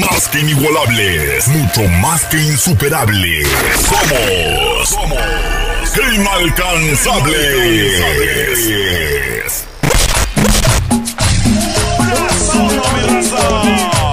Más que inigualables, mucho más que insuperables. Somos, somos inalcanzables. No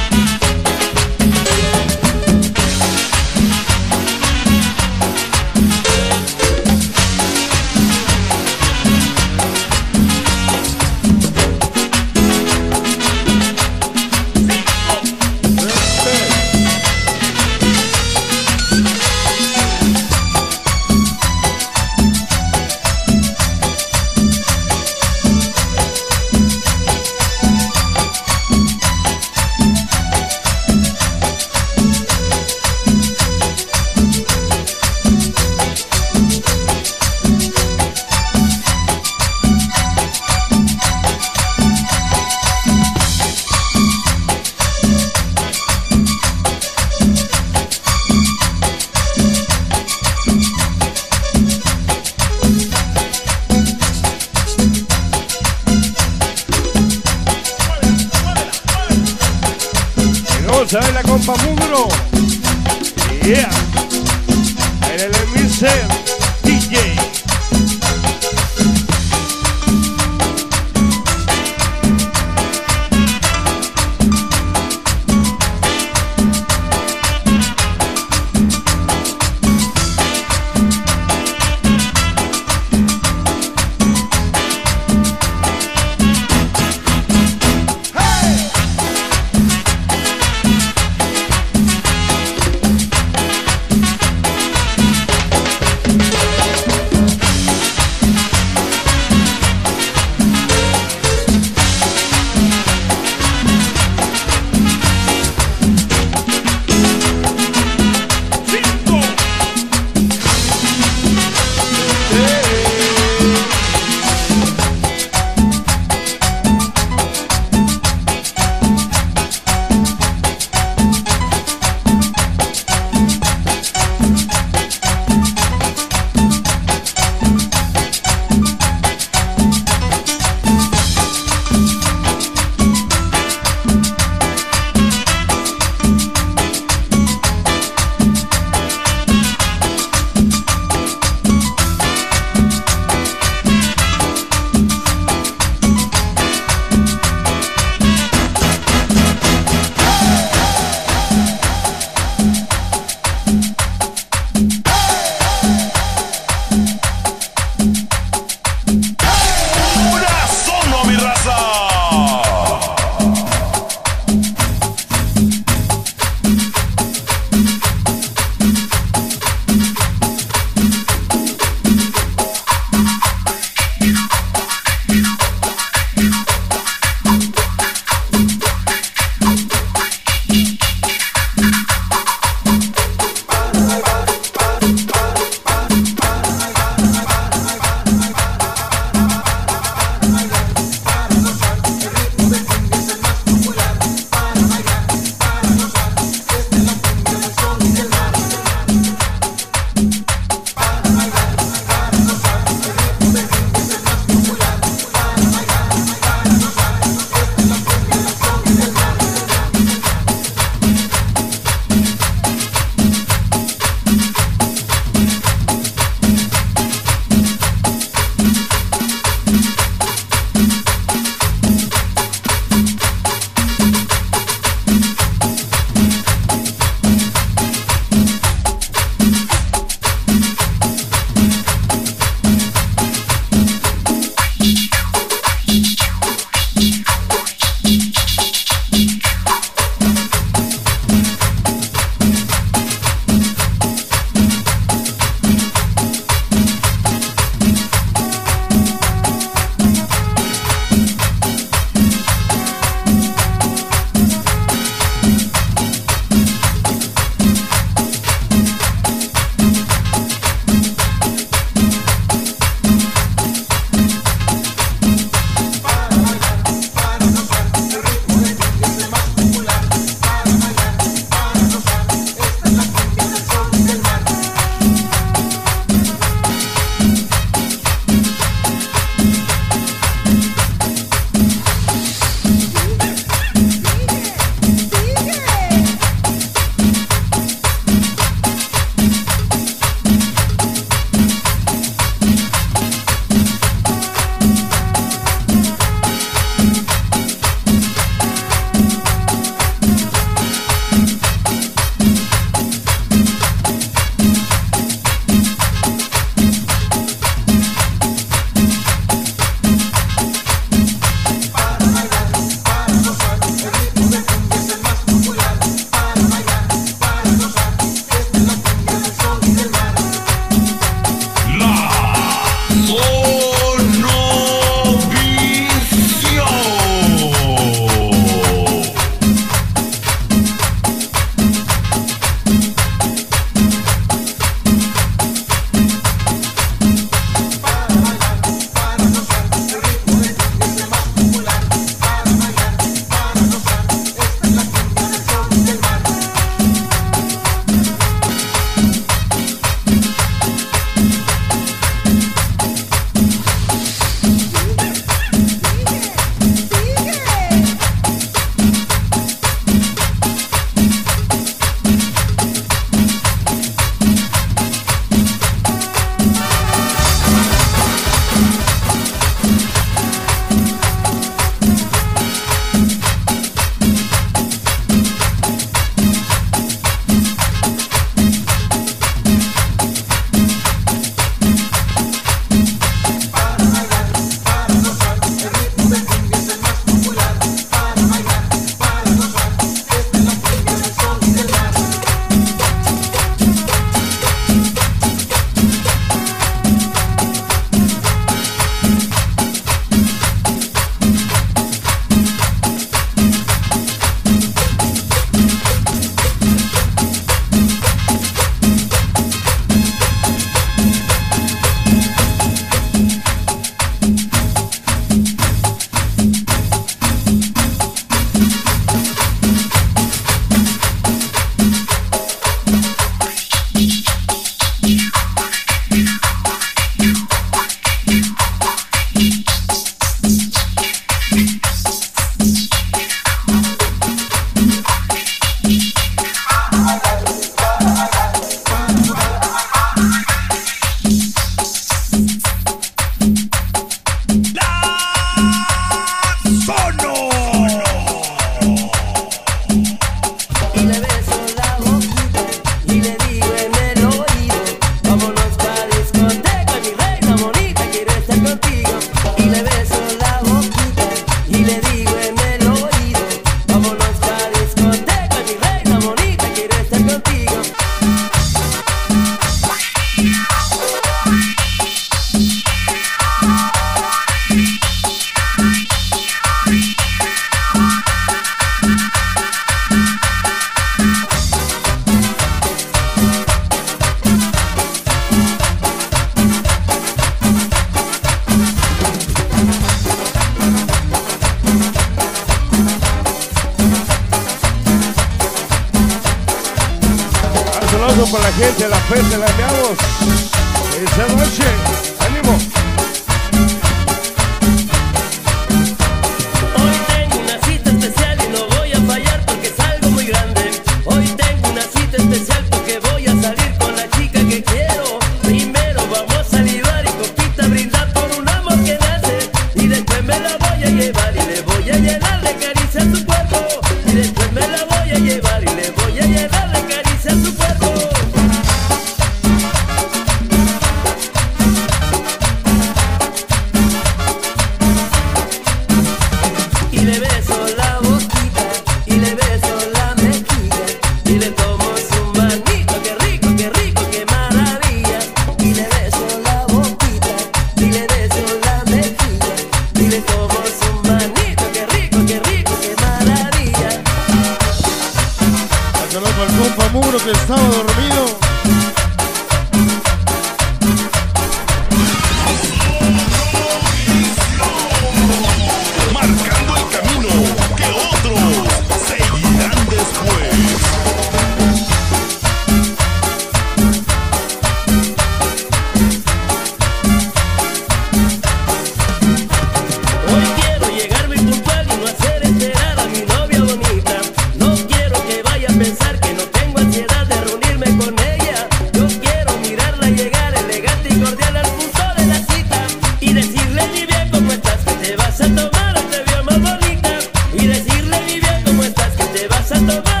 Bye.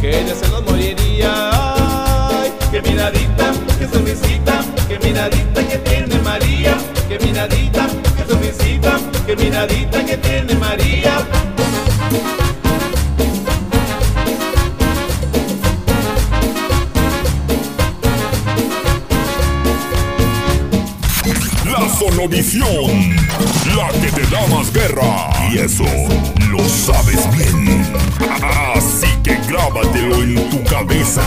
que ella se nos moriría. Ay, qué miradita, qué sonrisita, qué miradita que tiene María. Qué miradita, qué sonrisita, qué miradita que tiene María. La sonorición, la que te da más guerra. Y eso. Oito cabeça.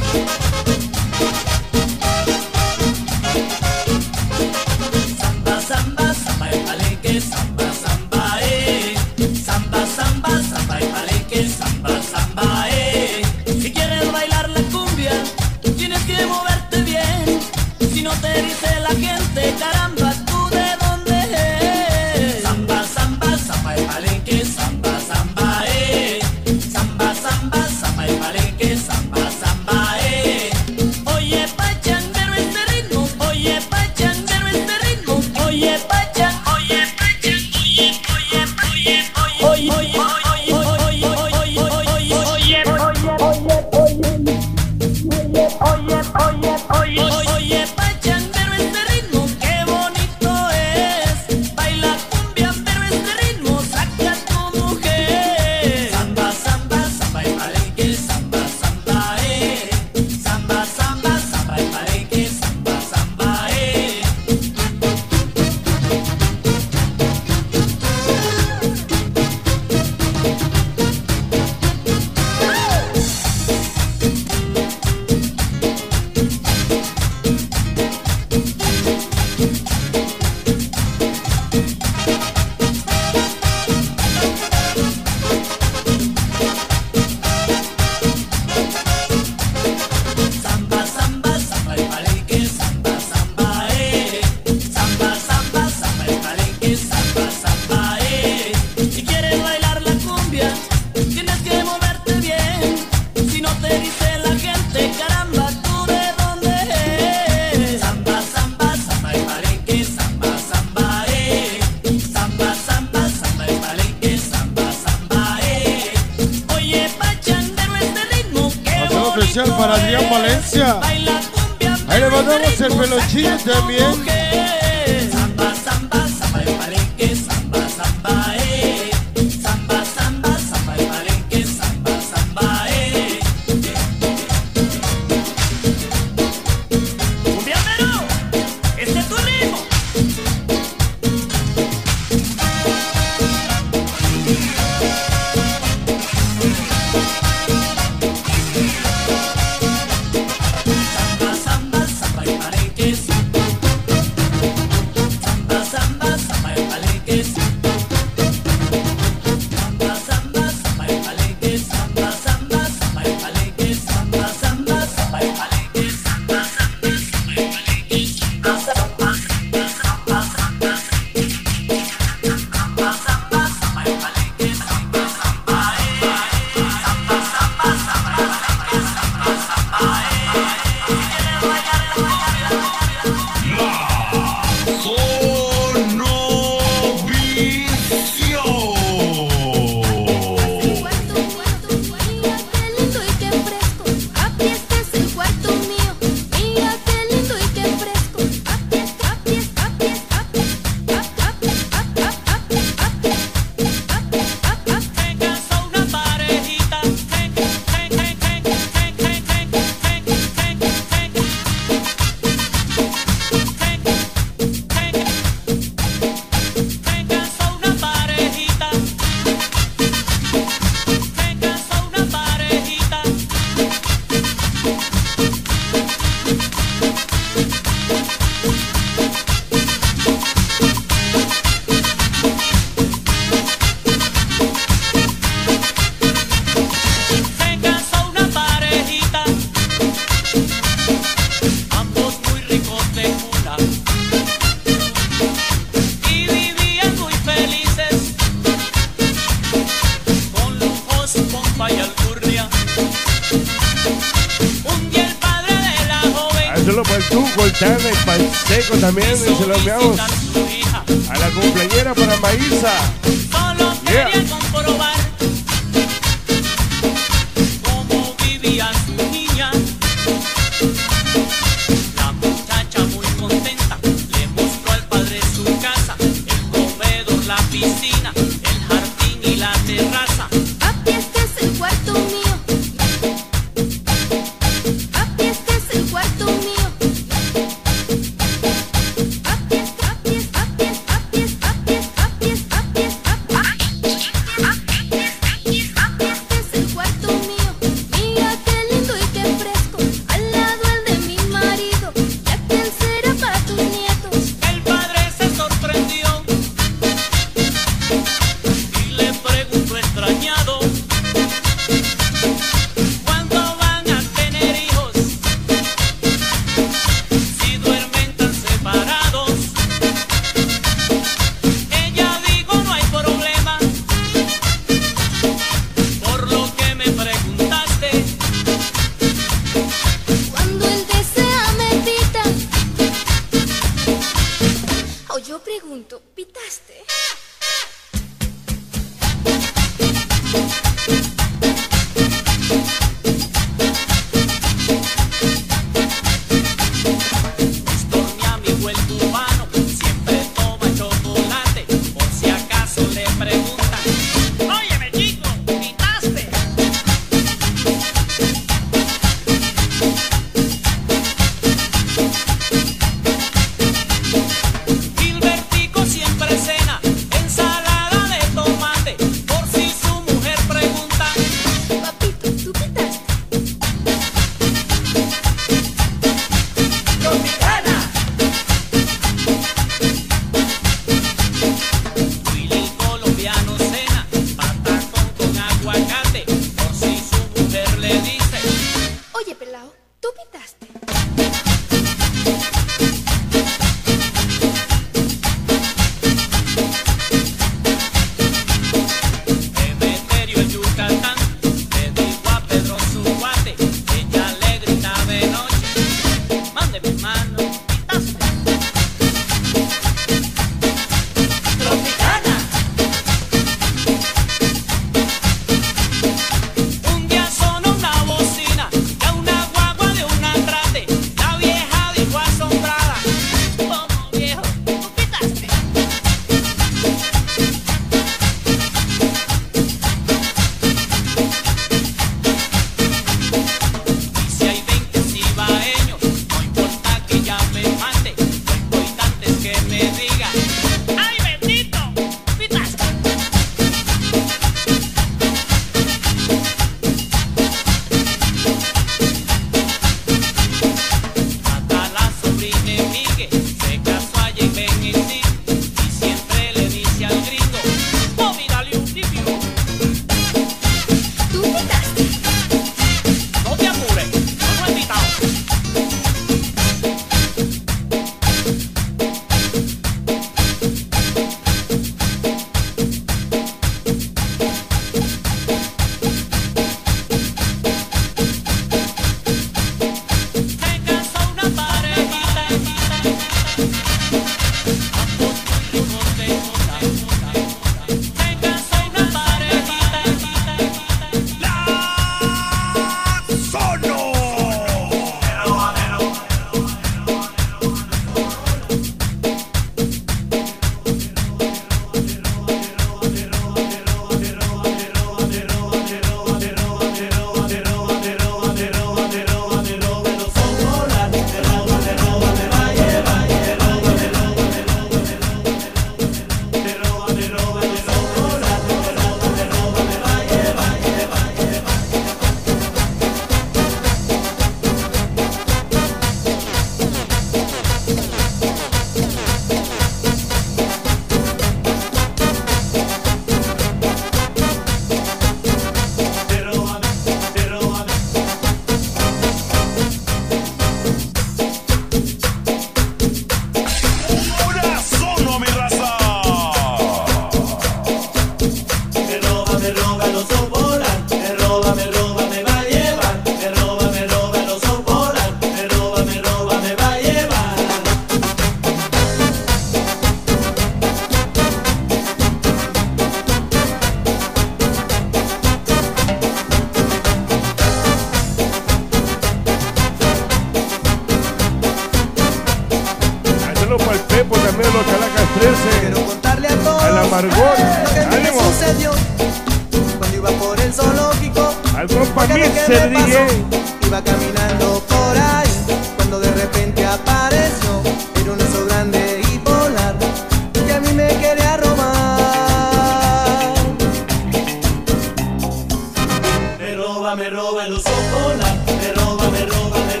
me roba los ojos, me roba, me roba, me roba.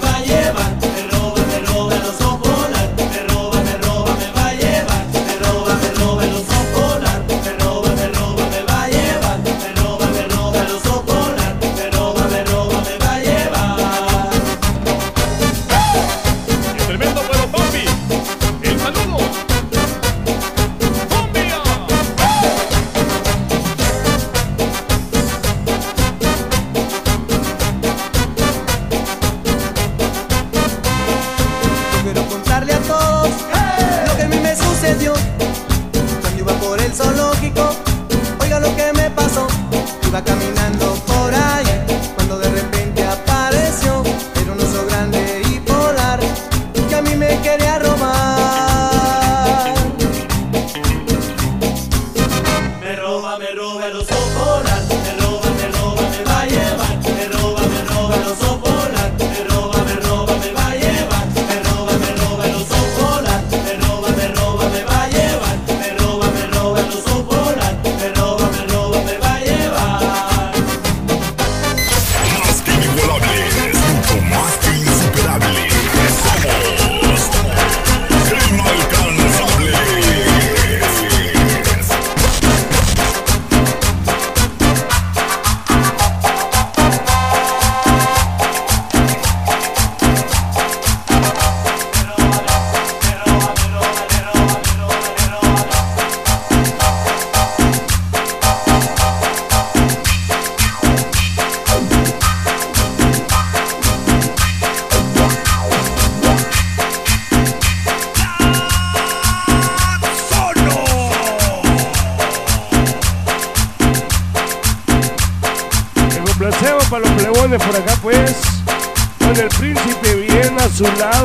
su lado.